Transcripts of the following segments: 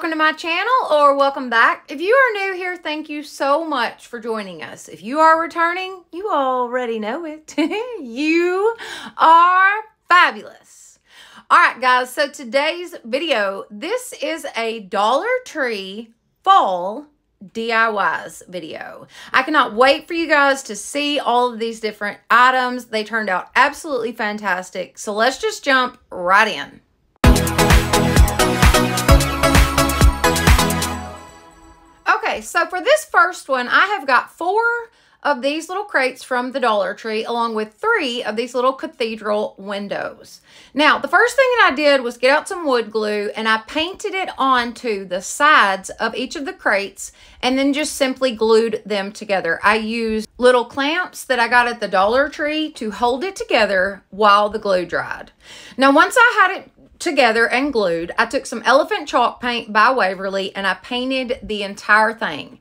welcome to my channel or welcome back. If you are new here, thank you so much for joining us. If you are returning, you already know it. you are fabulous. All right, guys, so today's video, this is a Dollar Tree fall DIYs video. I cannot wait for you guys to see all of these different items. They turned out absolutely fantastic. So let's just jump right in. So for this first one, I have got four of these little crates from the Dollar Tree along with three of these little cathedral windows. Now, the first thing that I did was get out some wood glue and I painted it onto the sides of each of the crates and then just simply glued them together. I used little clamps that I got at the Dollar Tree to hold it together while the glue dried. Now, once I had it together and glued, I took some elephant chalk paint by Waverly and I painted the entire thing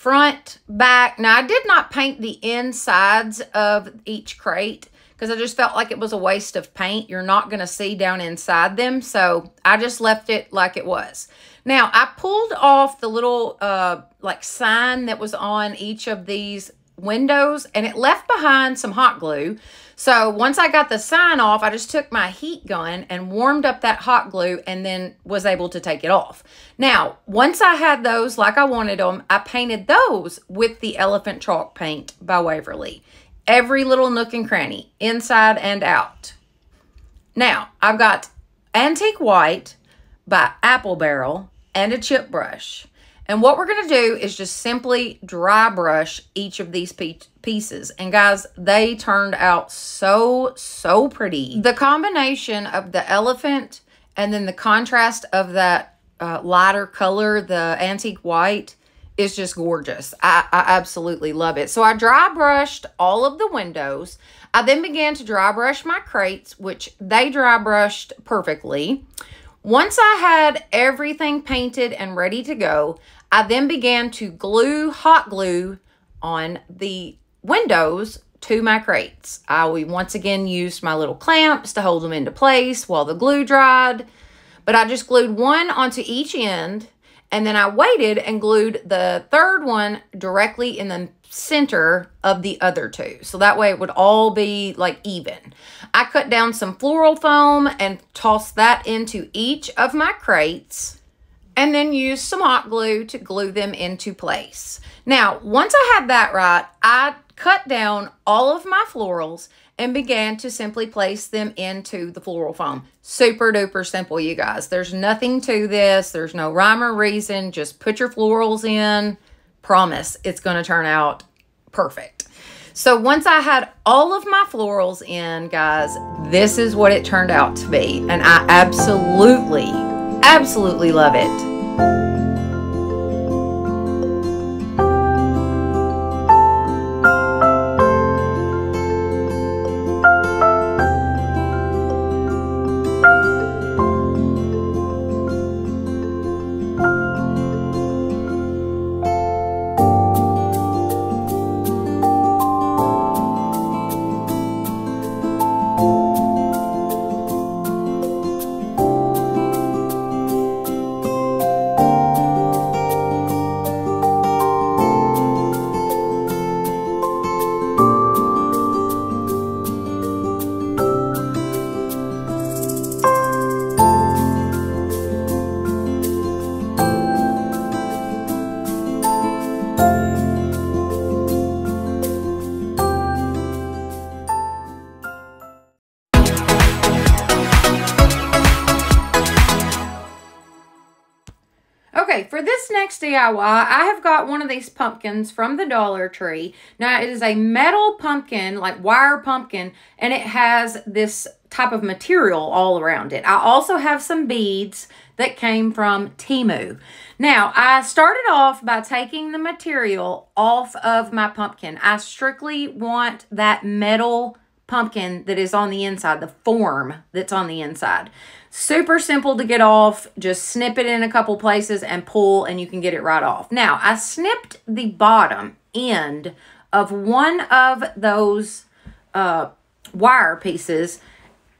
front, back. Now, I did not paint the insides of each crate because I just felt like it was a waste of paint. You're not going to see down inside them. So I just left it like it was. Now, I pulled off the little uh, like sign that was on each of these windows and it left behind some hot glue. So once I got the sign off, I just took my heat gun and warmed up that hot glue and then was able to take it off. Now, once I had those like I wanted them, I painted those with the elephant chalk paint by Waverly. Every little nook and cranny, inside and out. Now, I've got Antique White by Apple Barrel and a chip brush. And what we're going to do is just simply dry brush each of these pieces. And guys, they turned out so, so pretty. The combination of the elephant and then the contrast of that uh, lighter color, the antique white, is just gorgeous. I, I absolutely love it. So I dry brushed all of the windows. I then began to dry brush my crates, which they dry brushed perfectly. Once I had everything painted and ready to go, I then began to glue hot glue on the windows to my crates. I once again used my little clamps to hold them into place while the glue dried, but I just glued one onto each end and then I waited and glued the third one directly in the center of the other two. So that way it would all be like even. I cut down some floral foam and tossed that into each of my crates and then use some hot glue to glue them into place. Now, once I had that right, I cut down all of my florals and began to simply place them into the floral foam. Super duper simple, you guys. There's nothing to this. There's no rhyme or reason. Just put your florals in. Promise it's going to turn out perfect. So once I had all of my florals in, guys, this is what it turned out to be. And I absolutely, absolutely love it. Okay, for this next DIY, I have got one of these pumpkins from the Dollar Tree. Now, it is a metal pumpkin, like wire pumpkin, and it has this type of material all around it. I also have some beads that came from Temu. Now, I started off by taking the material off of my pumpkin. I strictly want that metal pumpkin that is on the inside, the form that's on the inside. Super simple to get off. Just snip it in a couple places and pull and you can get it right off. Now, I snipped the bottom end of one of those uh, wire pieces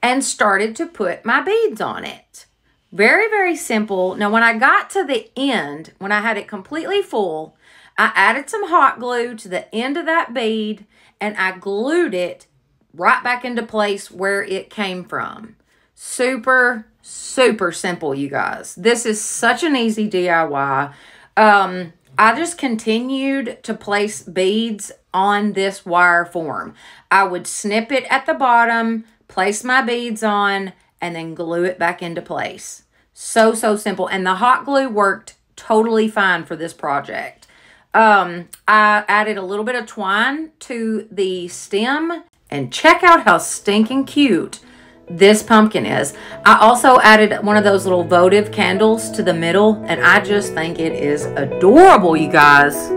and started to put my beads on it. Very, very simple. Now, when I got to the end, when I had it completely full, I added some hot glue to the end of that bead and I glued it right back into place where it came from. Super, super simple, you guys. This is such an easy DIY. Um, I just continued to place beads on this wire form. I would snip it at the bottom, place my beads on, and then glue it back into place. So, so simple. And the hot glue worked totally fine for this project. Um, I added a little bit of twine to the stem and check out how stinking cute this pumpkin is. I also added one of those little votive candles to the middle and I just think it is adorable, you guys.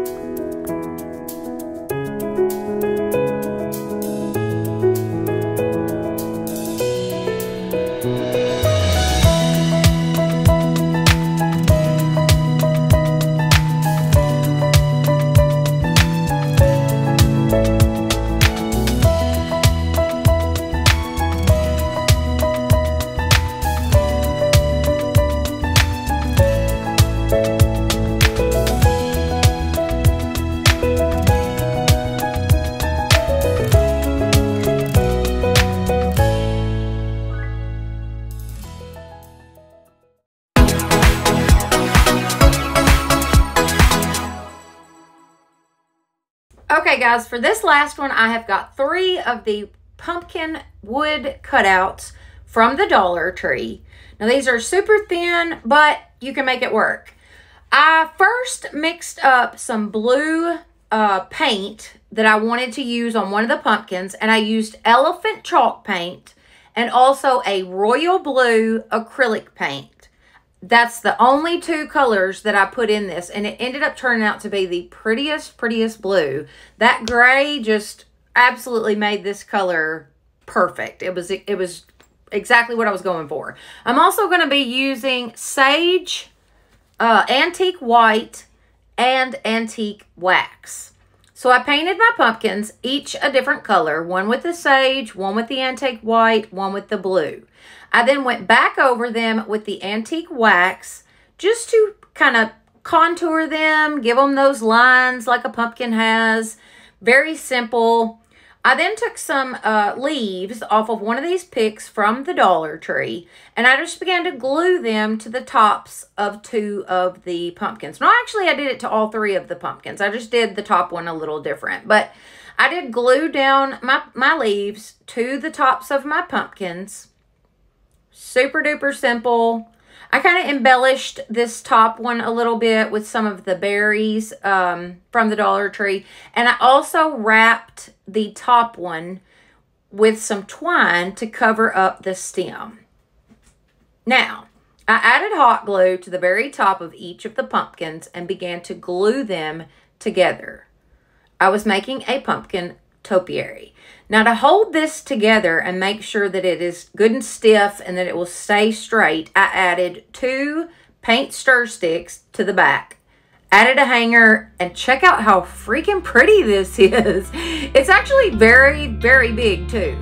Okay, guys, for this last one, I have got three of the pumpkin wood cutouts from the Dollar Tree. Now, these are super thin, but you can make it work. I first mixed up some blue uh, paint that I wanted to use on one of the pumpkins, and I used elephant chalk paint and also a royal blue acrylic paint that's the only two colors that I put in this and it ended up turning out to be the prettiest prettiest blue. That gray just absolutely made this color perfect. It was it was exactly what I was going for. I'm also going to be using sage uh, antique white and antique wax. So I painted my pumpkins each a different color one with the sage one with the antique white one with the blue I then went back over them with the antique wax just to kind of contour them, give them those lines like a pumpkin has. Very simple. I then took some uh, leaves off of one of these picks from the Dollar Tree, and I just began to glue them to the tops of two of the pumpkins. No, actually, I did it to all three of the pumpkins. I just did the top one a little different, but I did glue down my, my leaves to the tops of my pumpkins Super duper simple. I kind of embellished this top one a little bit with some of the berries um, from the Dollar Tree. And I also wrapped the top one with some twine to cover up the stem. Now, I added hot glue to the very top of each of the pumpkins and began to glue them together. I was making a pumpkin topiary. Now to hold this together and make sure that it is good and stiff and that it will stay straight, I added two paint stir sticks to the back. Added a hanger and check out how freaking pretty this is. It's actually very, very big too.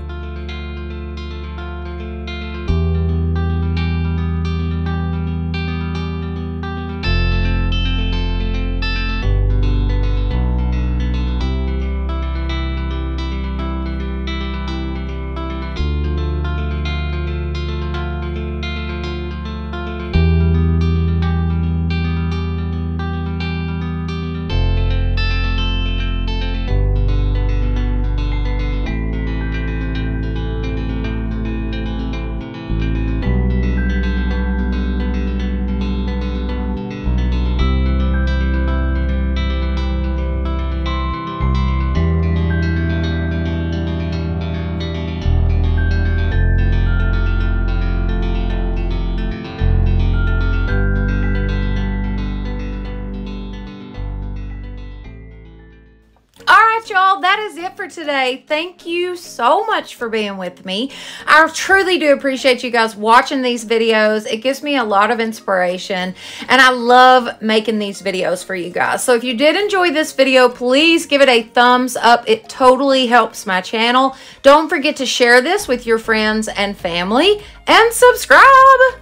That is it for today. Thank you so much for being with me. I truly do appreciate you guys watching these videos. It gives me a lot of inspiration and I love making these videos for you guys. So if you did enjoy this video, please give it a thumbs up. It totally helps my channel. Don't forget to share this with your friends and family and subscribe.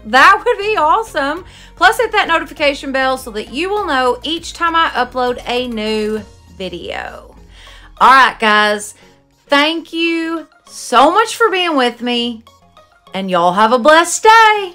That would be awesome. Plus hit that notification bell so that you will know each time I upload a new video. All right, guys. Thank you so much for being with me. And y'all have a blessed day.